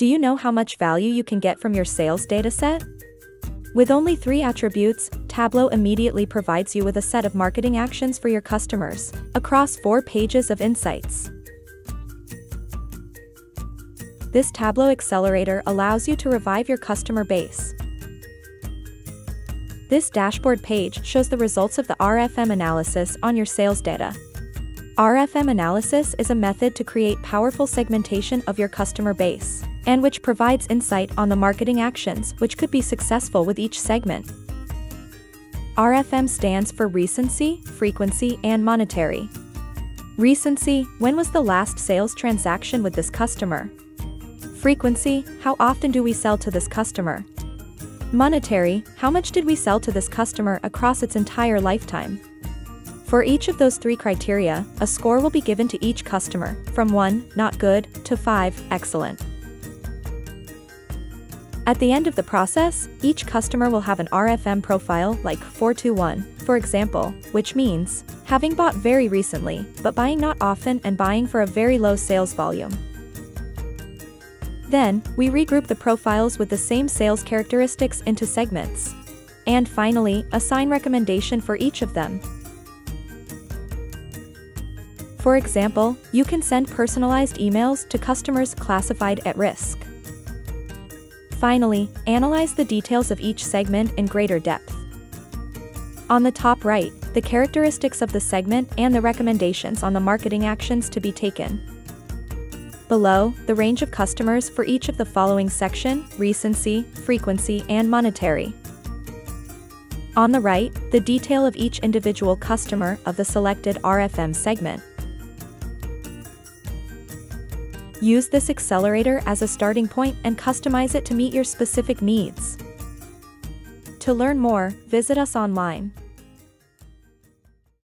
Do you know how much value you can get from your sales dataset? With only three attributes, Tableau immediately provides you with a set of marketing actions for your customers, across four pages of insights. This Tableau Accelerator allows you to revive your customer base. This dashboard page shows the results of the RFM analysis on your sales data. RFM analysis is a method to create powerful segmentation of your customer base, and which provides insight on the marketing actions which could be successful with each segment. RFM stands for recency, frequency, and monetary. Recency, when was the last sales transaction with this customer? Frequency, how often do we sell to this customer? Monetary, how much did we sell to this customer across its entire lifetime? For each of those three criteria, a score will be given to each customer, from 1, not good, to 5, excellent. At the end of the process, each customer will have an RFM profile like 421, for example, which means, having bought very recently, but buying not often and buying for a very low sales volume. Then, we regroup the profiles with the same sales characteristics into segments. And finally, assign recommendation for each of them. For example, you can send personalized emails to customers classified at risk. Finally, analyze the details of each segment in greater depth. On the top right, the characteristics of the segment and the recommendations on the marketing actions to be taken. Below, the range of customers for each of the following section, recency, frequency, and monetary. On the right, the detail of each individual customer of the selected RFM segment. Use this accelerator as a starting point and customize it to meet your specific needs. To learn more, visit us online.